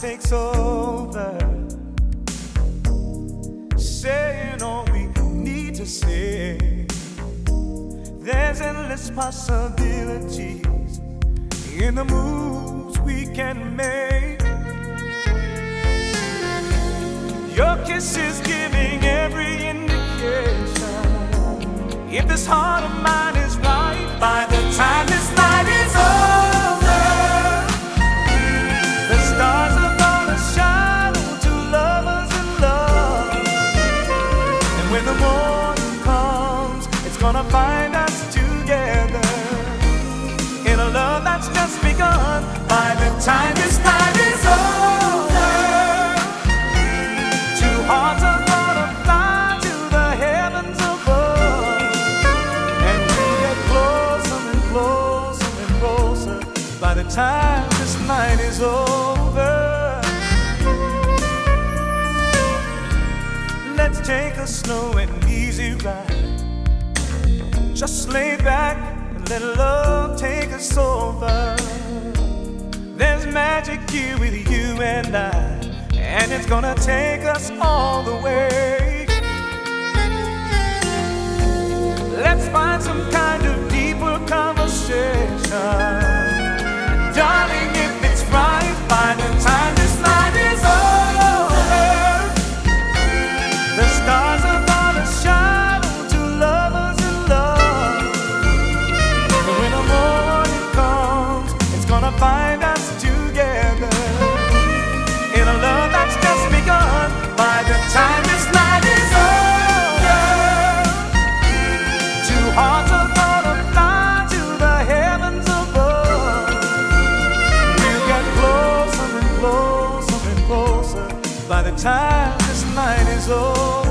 takes over, saying all we need to say. There's endless possibilities in the moves we can make. Your kiss is giving every indication. If this heart of mine is right, by the gonna find us together in a love that's just begun. By the time this night is over, two hearts are gonna fly to the heavens above, and we get closer and closer and closer. By the time this night is over. Let's take a slow and easy ride. Just lay back and let love take us over. There's magic here with you and I, and it's gonna take us all the way. Let's find some time this night is over.